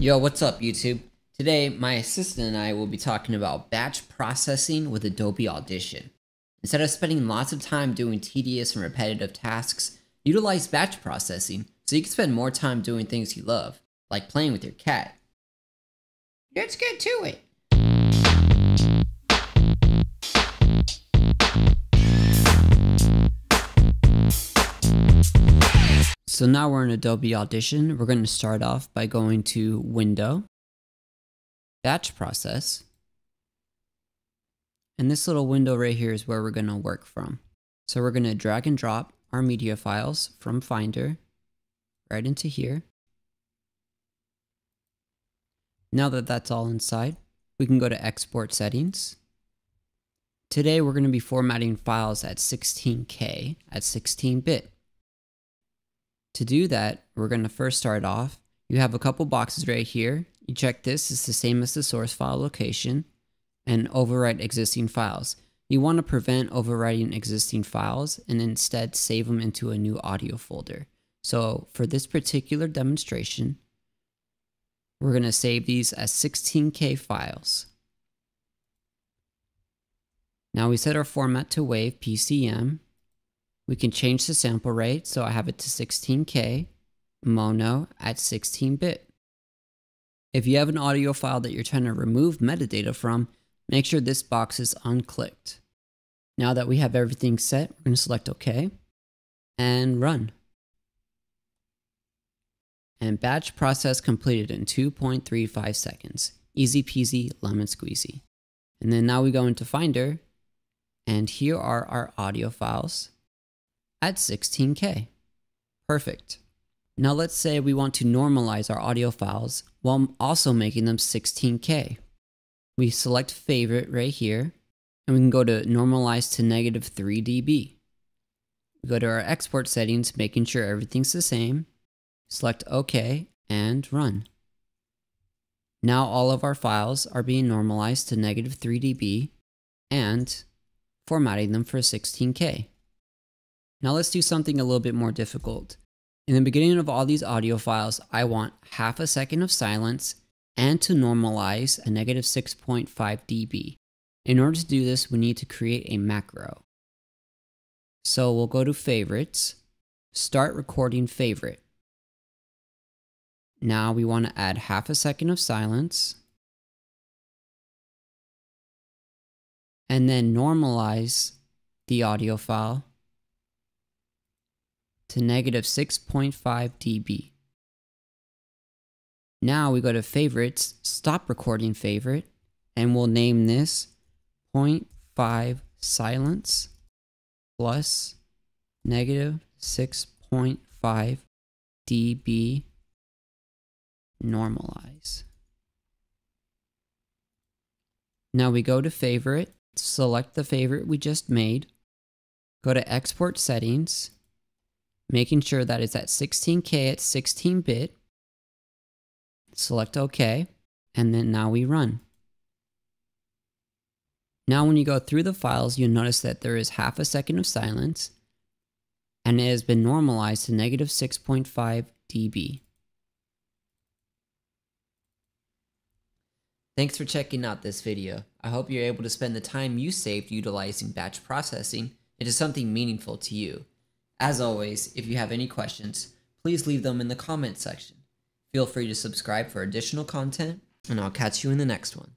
Yo, what's up YouTube? Today, my assistant and I will be talking about batch processing with Adobe Audition. Instead of spending lots of time doing tedious and repetitive tasks, utilize batch processing so you can spend more time doing things you love, like playing with your cat. Let's get to it! So now we're in Adobe Audition. We're going to start off by going to Window, Batch Process. And this little window right here is where we're going to work from. So we're going to drag and drop our media files from Finder right into here. Now that that's all inside, we can go to Export Settings. Today we're going to be formatting files at 16K at 16-bit. To do that, we're going to first start off. You have a couple boxes right here. You check this, it's the same as the source file location, and overwrite existing files. You want to prevent overwriting existing files and instead save them into a new audio folder. So for this particular demonstration, we're going to save these as 16K files. Now we set our format to WAV PCM we can change the sample rate, so I have it to 16K, mono at 16-bit. If you have an audio file that you're trying to remove metadata from, make sure this box is unclicked. Now that we have everything set, we're going to select OK and run. And batch process completed in 2.35 seconds. Easy peasy, lemon squeezy. And then now we go into Finder, and here are our audio files at 16K. Perfect. Now let's say we want to normalize our audio files while also making them 16K. We select favorite right here and we can go to normalize to negative 3 dB. We go to our export settings, making sure everything's the same. Select OK and run. Now all of our files are being normalized to negative 3 dB and formatting them for 16K. Now let's do something a little bit more difficult. In the beginning of all these audio files, I want half a second of silence and to normalize a negative 6.5 dB. In order to do this, we need to create a macro. So we'll go to favorites, start recording favorite. Now we want to add half a second of silence. And then normalize the audio file to negative 6.5 dB. Now we go to favorites, stop recording favorite, and we'll name this 0.5 silence plus negative 6.5 dB normalize. Now we go to favorite, select the favorite we just made, go to export settings, making sure that it's at 16K at 16 bit. Select OK, and then now we run. Now when you go through the files, you'll notice that there is half a second of silence, and it has been normalized to negative 6.5 dB. Thanks for checking out this video. I hope you're able to spend the time you saved utilizing batch processing into something meaningful to you. As always, if you have any questions, please leave them in the comment section. Feel free to subscribe for additional content, and I'll catch you in the next one.